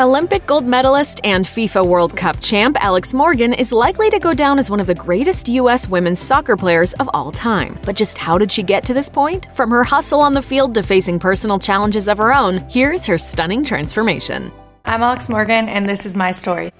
Olympic gold medalist and FIFA World Cup champ Alex Morgan is likely to go down as one of the greatest U.S. women's soccer players of all time. But just how did she get to this point? From her hustle on the field to facing personal challenges of her own, here's her stunning transformation. I'm Alex Morgan, and this is my story.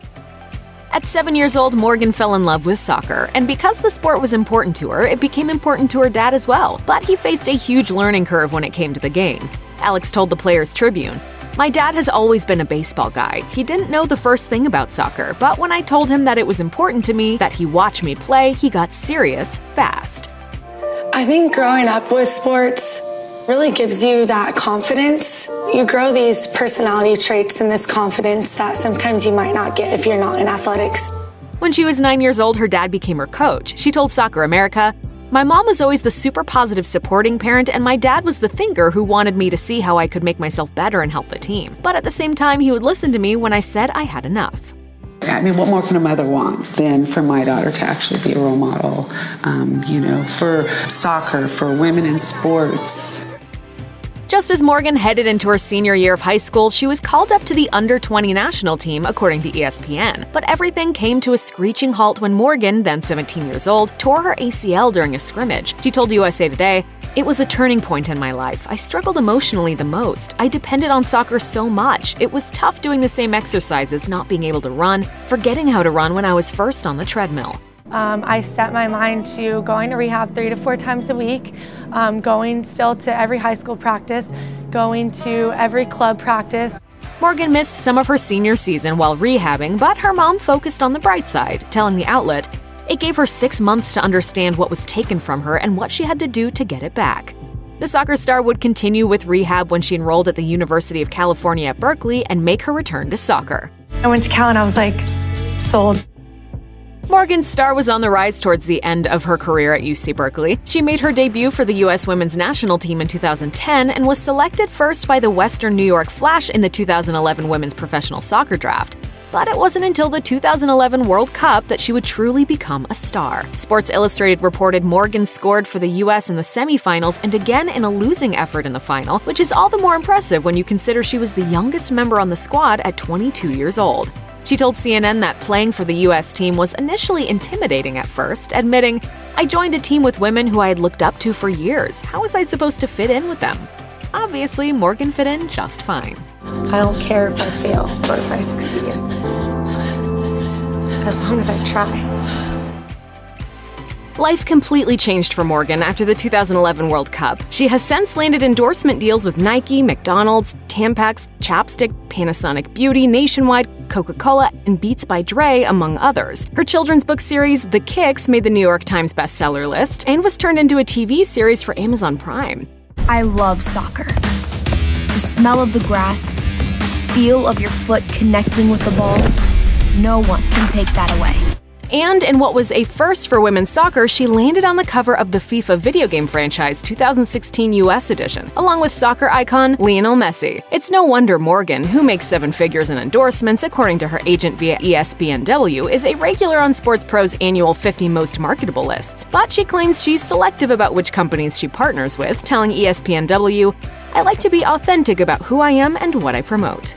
At seven years old, Morgan fell in love with soccer, and because the sport was important to her, it became important to her dad as well. But he faced a huge learning curve when it came to the game. Alex told the Players Tribune, my dad has always been a baseball guy. He didn't know the first thing about soccer, but when I told him that it was important to me that he watch me play, he got serious fast. I think growing up with sports really gives you that confidence. You grow these personality traits and this confidence that sometimes you might not get if you're not in athletics. When she was nine years old, her dad became her coach. She told Soccer America, my mom was always the super positive supporting parent, and my dad was the thinker who wanted me to see how I could make myself better and help the team. But at the same time, he would listen to me when I said I had enough. I mean, what more can a mother want than for my daughter to actually be a role model, um, you know, for soccer, for women in sports? Just as Morgan headed into her senior year of high school, she was called up to the under 20 national team, according to ESPN. But everything came to a screeching halt when Morgan, then 17 years old, tore her ACL during a scrimmage. She told USA Today, it was a turning point in my life. I struggled emotionally the most. I depended on soccer so much. It was tough doing the same exercises, not being able to run, forgetting how to run when I was first on the treadmill. Um, I set my mind to going to rehab three to four times a week, um, going still to every high school practice, going to every club practice. Morgan missed some of her senior season while rehabbing, but her mom focused on the bright side, telling the outlet, it gave her six months to understand what was taken from her and what she had to do to get it back. The soccer star would continue with rehab when she enrolled at the University of California at Berkeley and make her return to soccer. I went to Cal and I was like, sold. Morgan Starr was on the rise towards the end of her career at UC Berkeley. She made her debut for the U.S. women's national team in 2010 and was selected first by the Western New York Flash in the 2011 women's professional soccer draft. But it wasn't until the 2011 World Cup that she would truly become a star. Sports Illustrated reported Morgan scored for the U.S. in the semifinals and again in a losing effort in the final, which is all the more impressive when you consider she was the youngest member on the squad at 22 years old. She told CNN that playing for the US team was initially intimidating at first, admitting, I joined a team with women who I had looked up to for years. How was I supposed to fit in with them? Obviously, Morgan fit in just fine. I don't care if I fail or if I succeed. As long as I try. Life completely changed for Morgan after the 2011 World Cup. She has since landed endorsement deals with Nike, McDonald's, Tampax, Chapstick, Panasonic Beauty, Nationwide, Coca Cola, and Beats by Dre, among others. Her children's book series, The Kicks, made the New York Times bestseller list and was turned into a TV series for Amazon Prime. I love soccer. The smell of the grass, feel of your foot connecting with the ball, no one can take that away. And in what was a first for women's soccer, she landed on the cover of the FIFA video game franchise 2016 US edition, along with soccer icon Lionel Messi. It's no wonder Morgan, who makes seven figures in endorsements according to her agent via ESPNW, is a regular on SportsPro's annual 50 most marketable lists. But she claims she's selective about which companies she partners with, telling ESPNW, I like to be authentic about who I am and what I promote.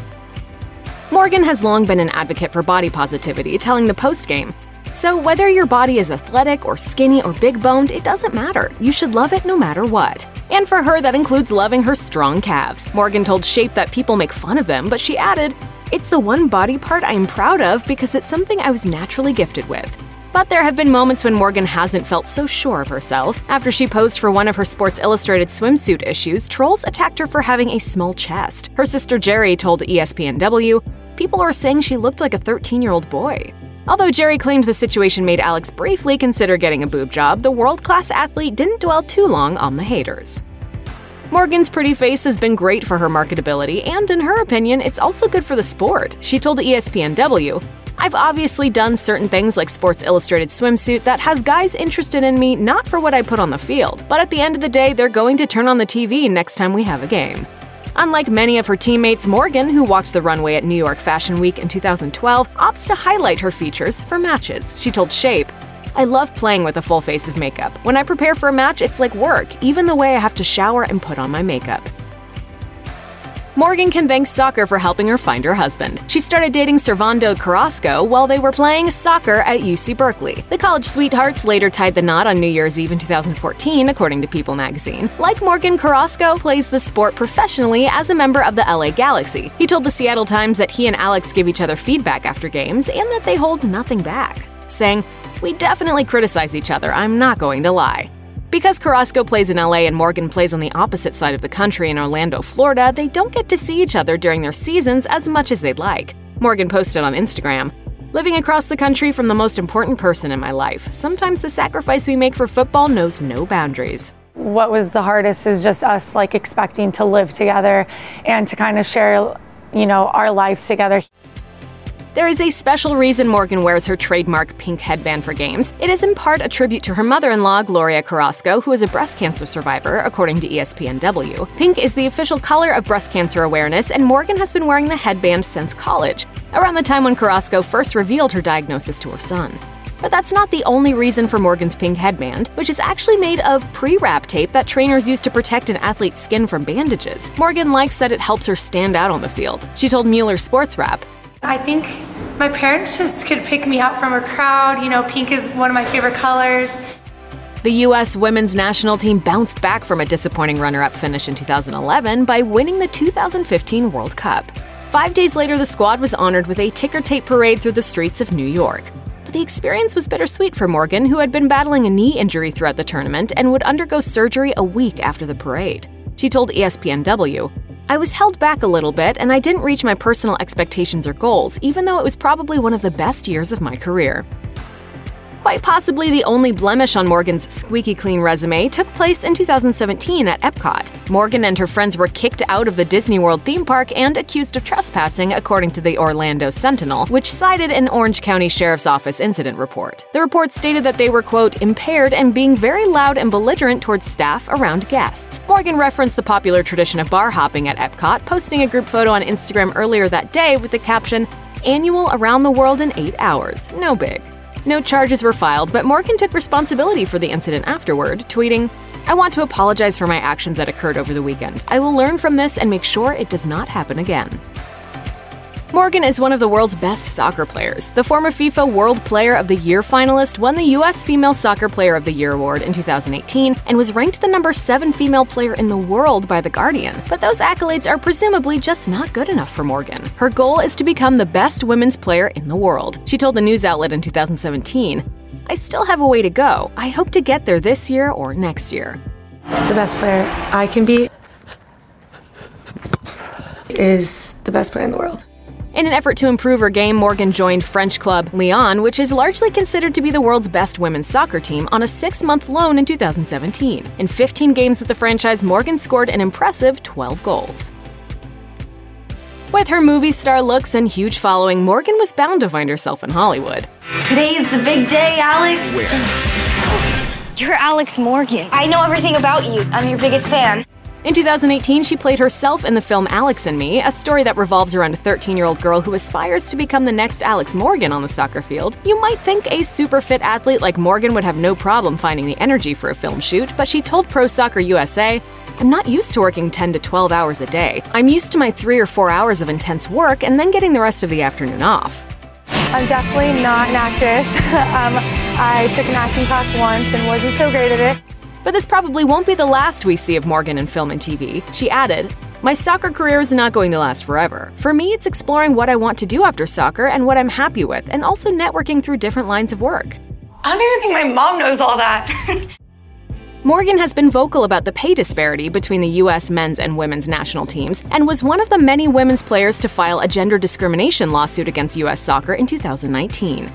Morgan has long been an advocate for body positivity, telling the Postgame, so, whether your body is athletic or skinny or big boned, it doesn't matter. You should love it no matter what. And for her, that includes loving her strong calves. Morgan told Shape that people make fun of them, but she added, It's the one body part I am proud of because it's something I was naturally gifted with. But there have been moments when Morgan hasn't felt so sure of herself. After she posed for one of her Sports Illustrated swimsuit issues, trolls attacked her for having a small chest. Her sister Jeri told ESPNW, People are saying she looked like a 13 year old boy. Although Jeri claims the situation made Alex briefly consider getting a boob job, the world class athlete didn't dwell too long on the haters. Morgan's pretty face has been great for her marketability, and in her opinion, it's also good for the sport. She told ESPNW, I've obviously done certain things like Sports Illustrated swimsuit that has guys interested in me not for what I put on the field, but at the end of the day, they're going to turn on the TV next time we have a game. Unlike many of her teammates, Morgan, who walked the runway at New York Fashion Week in 2012, opts to highlight her features for matches. She told Shape, I love playing with a full face of makeup. When I prepare for a match, it's like work, even the way I have to shower and put on my makeup. Morgan can thank soccer for helping her find her husband. She started dating Servando Carrasco while they were playing soccer at UC Berkeley. The college sweethearts later tied the knot on New Year's Eve in 2014, according to People magazine. Like Morgan, Carrasco plays the sport professionally as a member of the LA Galaxy. He told the Seattle Times that he and Alex give each other feedback after games and that they hold nothing back, saying, We definitely criticize each other, I'm not going to lie. Because Carrasco plays in LA and Morgan plays on the opposite side of the country in Orlando, Florida, they don't get to see each other during their seasons as much as they'd like. Morgan posted on Instagram, Living across the country from the most important person in my life, sometimes the sacrifice we make for football knows no boundaries. What was the hardest is just us like expecting to live together and to kind of share, you know, our lives together. There is a special reason Morgan wears her trademark pink headband for games. It is in part a tribute to her mother in law, Gloria Carrasco, who is a breast cancer survivor, according to ESPNW. Pink is the official color of breast cancer awareness, and Morgan has been wearing the headband since college, around the time when Carrasco first revealed her diagnosis to her son. But that's not the only reason for Morgan's pink headband, which is actually made of pre wrap tape that trainers use to protect an athlete's skin from bandages. Morgan likes that it helps her stand out on the field. She told Mueller Sports Wrap, I think my parents just could pick me out from a crowd. You know, pink is one of my favorite colors. The U.S. women's national team bounced back from a disappointing runner up finish in 2011 by winning the 2015 World Cup. Five days later, the squad was honored with a ticker tape parade through the streets of New York. But the experience was bittersweet for Morgan, who had been battling a knee injury throughout the tournament and would undergo surgery a week after the parade. She told ESPNW, I was held back a little bit and I didn't reach my personal expectations or goals, even though it was probably one of the best years of my career. Quite possibly the only blemish on Morgan's squeaky clean resume took place in 2017 at Epcot. Morgan and her friends were kicked out of the Disney World theme park and accused of trespassing, according to the Orlando Sentinel, which cited an Orange County Sheriff's Office incident report. The report stated that they were, quote, impaired and being very loud and belligerent towards staff around guests. Morgan referenced the popular tradition of bar hopping at Epcot, posting a group photo on Instagram earlier that day with the caption, Annual Around the World in 8 Hours. No big. No charges were filed, but Morgan took responsibility for the incident afterward, tweeting, I want to apologize for my actions that occurred over the weekend. I will learn from this and make sure it does not happen again. Morgan is one of the world's best soccer players. The former FIFA World Player of the Year finalist won the U.S. Female Soccer Player of the Year award in 2018 and was ranked the number 7 female player in the world by The Guardian. But those accolades are presumably just not good enough for Morgan. Her goal is to become the best women's player in the world. She told the news outlet in 2017, I still have a way to go. I hope to get there this year or next year. The best player I can be is the best player in the world. In an effort to improve her game, Morgan joined French club Lyon, which is largely considered to be the world's best women's soccer team, on a six month loan in 2017. In 15 games with the franchise, Morgan scored an impressive 12 goals. With her movie star looks and huge following, Morgan was bound to find herself in Hollywood. Today's the big day, Alex. Where? You're Alex Morgan. I know everything about you. I'm your biggest fan. In 2018, she played herself in the film Alex and Me, a story that revolves around a 13 year old girl who aspires to become the next Alex Morgan on the soccer field. You might think a super fit athlete like Morgan would have no problem finding the energy for a film shoot, but she told Pro Soccer USA, I'm not used to working 10 to 12 hours a day. I'm used to my three or four hours of intense work and then getting the rest of the afternoon off. I'm definitely not an actress. um, I took an acting class once and wasn't so great at it. But this probably won't be the last we see of Morgan in film and TV. She added, my soccer career is not going to last forever. For me, it's exploring what I want to do after soccer and what I'm happy with, and also networking through different lines of work. I don't even think my mom knows all that. Morgan has been vocal about the pay disparity between the U.S. men's and women's national teams and was one of the many women's players to file a gender discrimination lawsuit against U.S. soccer in 2019.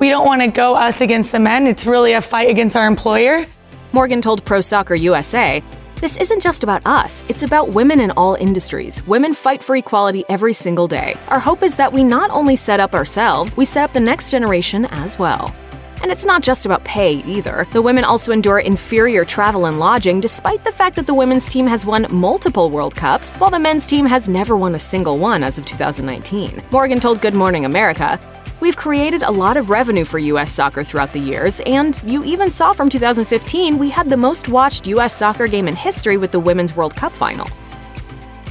We don't want to go us against the men, it's really a fight against our employer. Morgan told Pro Soccer USA, This isn't just about us, it's about women in all industries. Women fight for equality every single day. Our hope is that we not only set up ourselves, we set up the next generation as well. And it's not just about pay either. The women also endure inferior travel and lodging, despite the fact that the women's team has won multiple World Cups, while the men's team has never won a single one as of 2019. Morgan told Good Morning America, We've created a lot of revenue for U.S. soccer throughout the years, and you even saw from 2015 we had the most watched U.S. soccer game in history with the Women's World Cup final.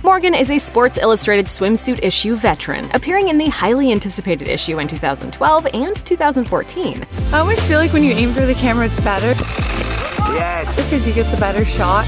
Morgan is a Sports Illustrated swimsuit issue veteran, appearing in the highly anticipated issue in 2012 and 2014. I always feel like when you aim for the camera, it's better. Yes. Because you get the better shot.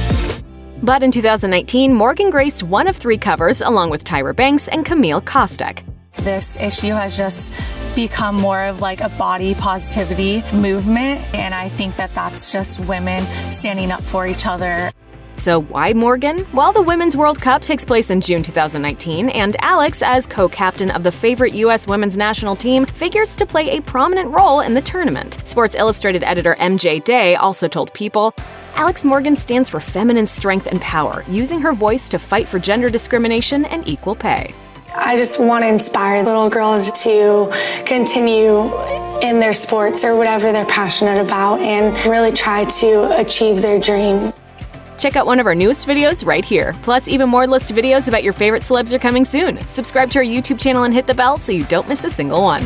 But in 2019, Morgan graced one of three covers along with Tyra Banks and Camille Kostek. This issue has just become more of like a body positivity movement, and I think that that's just women standing up for each other. So, why Morgan? Well, the Women's World Cup takes place in June 2019, and Alex, as co captain of the favorite U.S. women's national team, figures to play a prominent role in the tournament. Sports Illustrated editor MJ Day also told People Alex Morgan stands for feminine strength and power, using her voice to fight for gender discrimination and equal pay. I just want to inspire little girls to continue in their sports or whatever they're passionate about and really try to achieve their dream. Check out one of our newest videos right here. Plus, even more list videos about your favorite celebs are coming soon. Subscribe to our YouTube channel and hit the bell so you don't miss a single one.